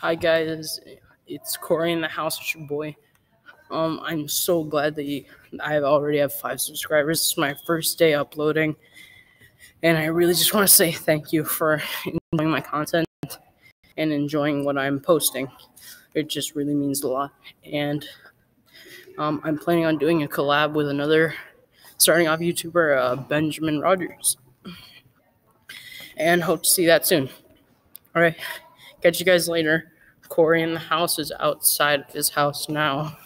Hi guys, it's Corey in the house. It's your boy. Um, I'm so glad that you, I already have five subscribers. It's my first day uploading, and I really just want to say thank you for enjoying my content and enjoying what I'm posting. It just really means a lot. And um, I'm planning on doing a collab with another starting off YouTuber, uh, Benjamin Rogers, and hope to see that soon. All right, catch you guys later. Corey in the house is outside of his house now.